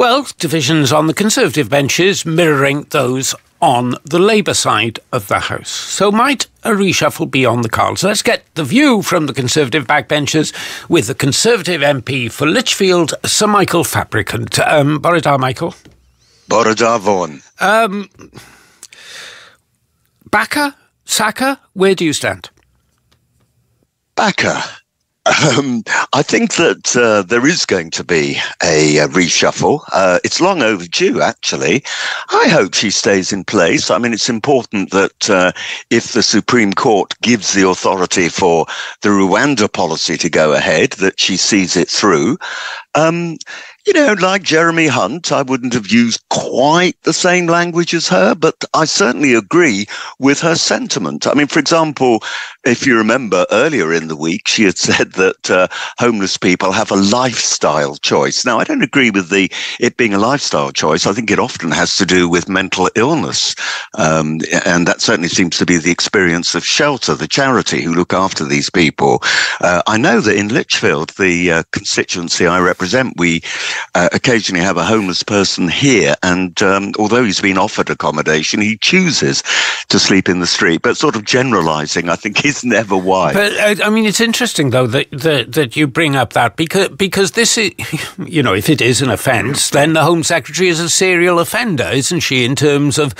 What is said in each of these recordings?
Well, divisions on the Conservative benches mirroring those on the Labour side of the House. So might a reshuffle be on the cards? Let's get the view from the Conservative backbenchers with the Conservative MP for Lichfield, Sir Michael Fabricant. Um, Bore da, Michael. Bore da, Vaughan. Um, Backer? Saka? Where do you stand? Backer. Um, I think that uh, there is going to be a, a reshuffle. Uh, it's long overdue, actually. I hope she stays in place. I mean, it's important that uh, if the Supreme Court gives the authority for the Rwanda policy to go ahead, that she sees it through. Um, you know, like Jeremy Hunt, I wouldn't have used quite the same language as her, but I certainly agree with her sentiment. I mean, for example, if you remember earlier in the week, she had said that uh, homeless people have a lifestyle choice. Now, I don't agree with the it being a lifestyle choice. I think it often has to do with mental illness, um, and that certainly seems to be the experience of Shelter, the charity who look after these people. Uh, I know that in Lichfield, the uh, constituency I represent, we uh, occasionally have a homeless person here, and um, although he's been offered accommodation, he chooses to sleep in the street. But sort of generalising, I think, is never wise. But uh, I mean, it's interesting though that, that that you bring up that because because this is, you know, if it is an offence, then the Home Secretary is a serial offender, isn't she? In terms of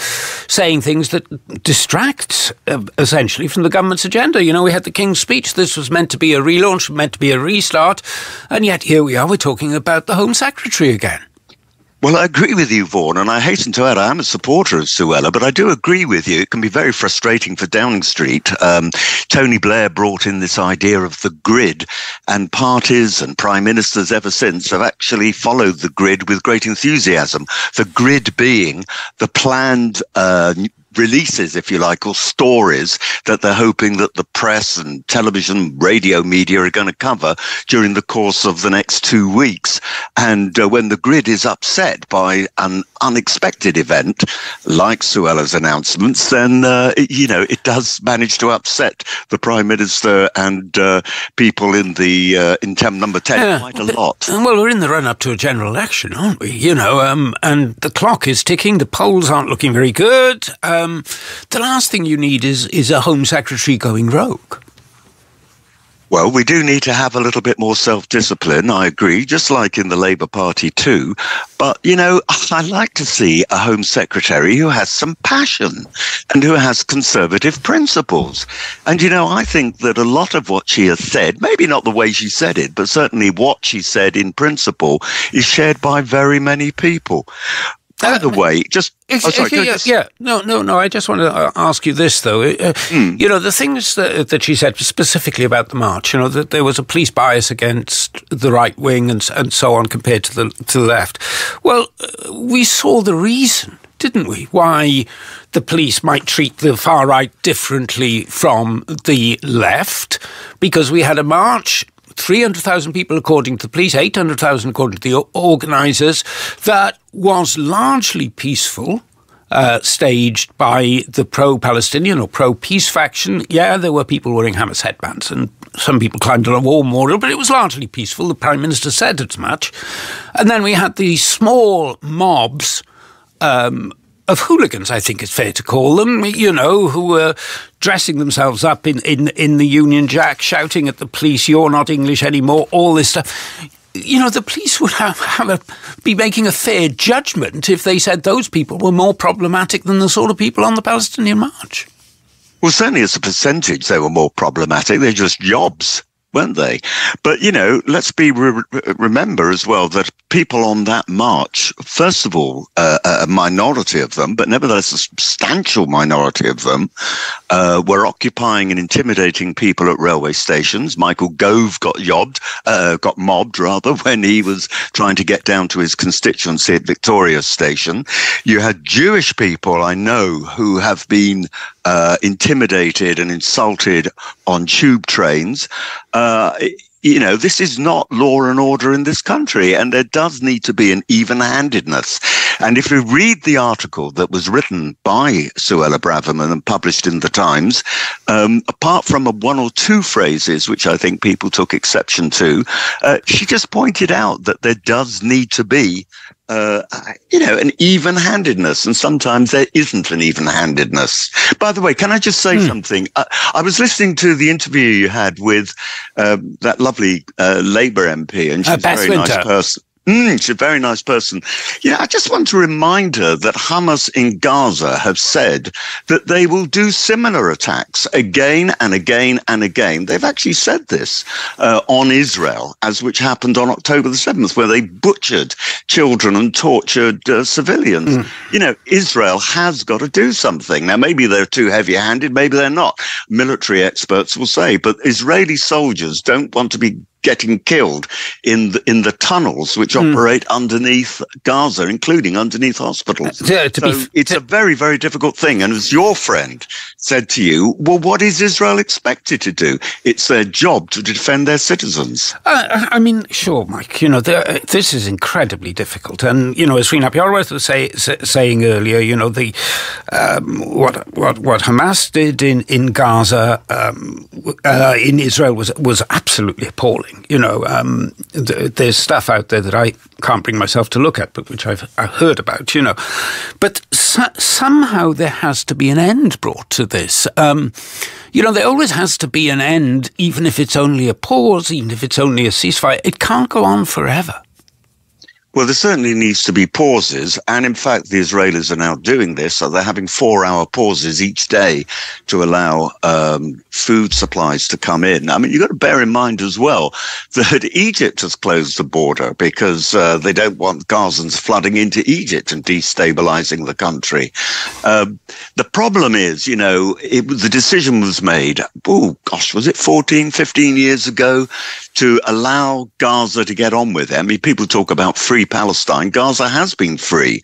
saying things that distract uh, essentially from the government's agenda. You know, we had the King's speech. This was meant to be a relaunch, meant to be a restart, and yet here we are. We're talking about the Home Secretary again. Well, I agree with you, Vaughan, and I hasten to add I am a supporter of Suella, but I do agree with you. It can be very frustrating for Downing Street. Um, Tony Blair brought in this idea of the grid, and parties and prime ministers ever since have actually followed the grid with great enthusiasm. The grid being the planned uh, releases, if you like, or stories that they're hoping that the press and television, radio media are going to cover during the course of the next two weeks. And uh, when the grid is upset by an unexpected event like Suella's announcements, then, uh, it, you know, it does manage to upset the Prime Minister and uh, people in the uh, in term number 10 yeah. quite a lot. Well, we're in the run up to a general election, aren't we? You know, um, and the clock is ticking, the polls aren't looking very good. Uh, um, the last thing you need is is a Home Secretary going rogue. Well, we do need to have a little bit more self discipline, I agree, just like in the Labour Party too. But, you know, I like to see a Home Secretary who has some passion and who has conservative principles. And, you know, I think that a lot of what she has said, maybe not the way she said it, but certainly what she said in principle, is shared by very many people. By the way, just if, oh, sorry, yeah, yeah, no, no, no. I just want to uh, ask you this though. Uh, mm. You know, the things that, that she said specifically about the march. You know, that there was a police bias against the right wing and and so on compared to the to the left. Well, we saw the reason, didn't we? Why the police might treat the far right differently from the left, because we had a march 300,000 people according to the police, 800,000 according to the organisers, that was largely peaceful. Uh, staged by the pro Palestinian or pro peace faction. Yeah, there were people wearing Hamas headbands and some people climbed on a war memorial, but it was largely peaceful. The Prime Minister said as much. And then we had these small mobs um, of hooligans, I think it's fair to call them, you know, who were dressing themselves up in, in, in the Union Jack, shouting at the police, you're not English anymore, all this stuff. You know, the police would have, have a, be making a fair judgment if they said those people were more problematic than the sort of people on the Palestinian March. Well, certainly as a percentage, they were more problematic. They're just jobs weren't they? But you know, let's be re- remember as well that people on that march, first of all, uh, a minority of them, but nevertheless a substantial minority of them, uh, were occupying and intimidating people at railway stations. Michael Gove got jobbed, uh, got mobbed rather, when he was trying to get down to his constituency at Victoria Station. You had Jewish people I know who have been uh, intimidated and insulted on tube trains. Uh, you know, this is not law and order in this country, and there does need to be an even handedness. And if you read the article that was written by Suella Braverman and published in the Times, um, apart from a one or two phrases, which I think people took exception to, uh, she just pointed out that there does need to be uh, you know, an even handedness. And sometimes there isn't an even handedness. By the way, can I just say hmm. something? I, I, was listening to the interview you had with uh, that lovely uh, Labour MP, and uh, she's uh, a very Winter. nice person. Mm, she's a very nice person. Yeah, I just want to remind her that Hamas in Gaza have said that they will do similar attacks again and again and again. They've actually said this uh, on Israel, as which happened on October the 7th, where they butchered children and tortured uh, civilians. Mm. You know, Israel has got to do something. Now, maybe they're too heavy handed, maybe they're not. Military experts will say, but Israeli soldiers don't want to be getting killed in the, in the tunnels which mm. operate underneath Gaza, including underneath hospitals. Uh, so f- it's a very, very difficult thing. And as your friend said to you, well, what is Israel expected to do? It's their job to defend their citizens. Uh, I mean, sure, Mike. You know, this is incredibly difficult. And you know, as Rhun ap was say, say, saying earlier, you know, the um, what what what Hamas did in in Gaza um, uh, in Israel was was absolutely appalling. You know, um, th- there's stuff out there that I can't bring myself to look at, but which I've, I've heard about. You know, but so- somehow there has to be an end brought to this. Um, you know, there always has to be an end, even if it's only a pause, even if it's only a ceasefire. It can't go on forever. Well, there certainly needs to be pauses. And in fact, the Israelis are now doing this. So they're having four hour pauses each day to allow um, food supplies to come in. I mean, you've got to bear in mind as well that Egypt has closed the border because uh, they don't want Gazans flooding into Egypt and destabilizing the country. Um, the problem is, you know, it, the decision was made, oh gosh, was it 14, 15 years ago to allow Gaza to get on with it? I mean, people talk about free free Palestine, Gaza has been free.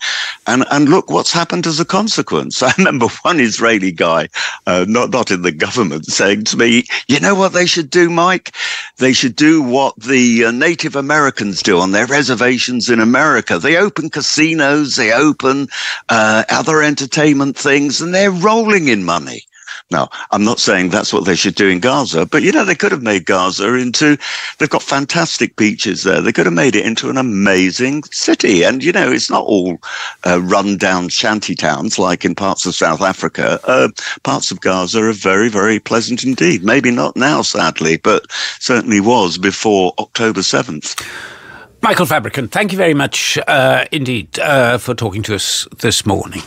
And, and look what's happened as a consequence. I remember one Israeli guy, uh, not, not in the government, saying to me, you know what they should do, Mike? They should do what the uh, Native Americans do on their reservations in America. They open casinos, they open uh, other entertainment things, and they're rolling in money. Now, I'm not saying that's what they should do in Gaza, but you know, they could have made Gaza into, they've got fantastic beaches there. They could have made it into an amazing city. And, you know, it's not all uh, run down shanty towns like in parts of South Africa. Uh, parts of Gaza are very, very pleasant indeed. Maybe not now, sadly, but certainly was before October 7th. Michael Fabricant, thank you very much uh, indeed uh, for talking to us this morning.